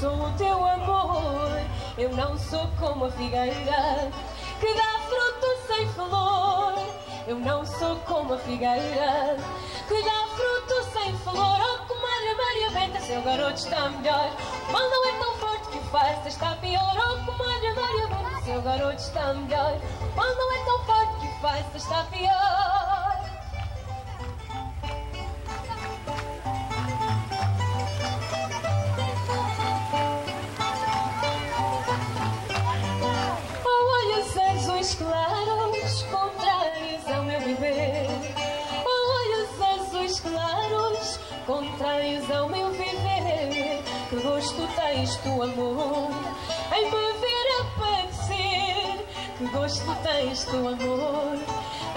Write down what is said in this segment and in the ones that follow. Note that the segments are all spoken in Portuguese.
sou o teu amor. Eu não sou como a figueira que dá fruto sem flor. Eu não sou como a figueira que dá fruto sem flor. Oh, comadre Maria Benta, seu garoto está melhor. Mal não é tão forte que faz, está pior. Oh, comadre Maria Benta, seu garoto está melhor. Mal não é tão forte que faz, está pior. Que gosto tens tu, amor, em me ver aparecer. Que gosto tens tu, amor,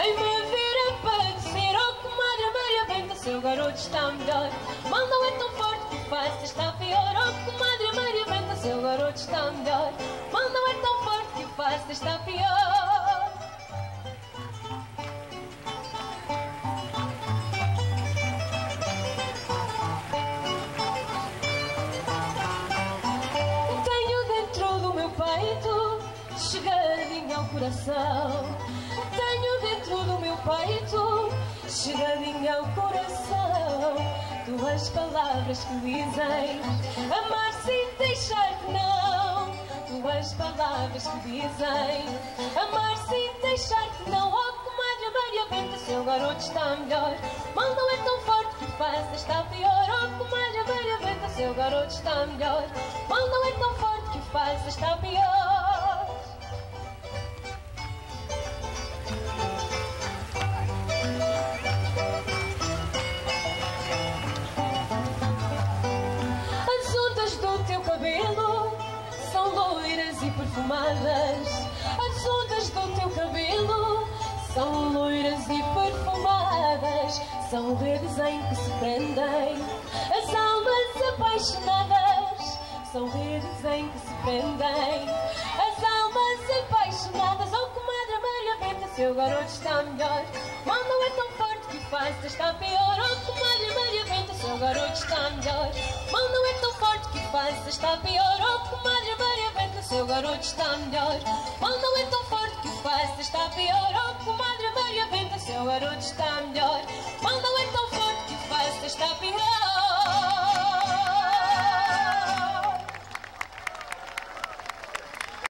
em me ver aparecer. Oh, comadre Maria Benta, seu garoto está melhor. Mal não é tão forte que faz, está pior. Oh, comadre Maria Benta, seu garoto está melhor. Mal não é tão forte que faz, está pior. Coração. Tenho dentro do meu peito chegadinho ao coração. Duas palavras que dizem amar sem deixar que não. Duas palavras que dizem amar sem deixar que não. Oh, comadre Maria Benta, seu garoto está melhor. Mal não é tão forte que faz, está pior. Oh, comadre Maria Benta, seu garoto está melhor. Mal não é tão forte que faz, está pior. Perfumadas. As ondas do teu cabelo são loiras e perfumadas. São redes em que se prendem as almas apaixonadas. São redes em que se prendem as almas apaixonadas. Oh, comadre Maria Benta, seu garoto está melhor. Não é tão forte que faz, está pior. Oh, comadre Maria Benta, seu garoto está melhor. Mal não é tão forte que faz, está pior. Oh, comadre Maria Benta, seu garoto está melhor. Manda ler é tão forte que o passe está pior. Oh, comadre Maria Benta, seu garoto está melhor. Manda ler é tão forte que o passe está pior.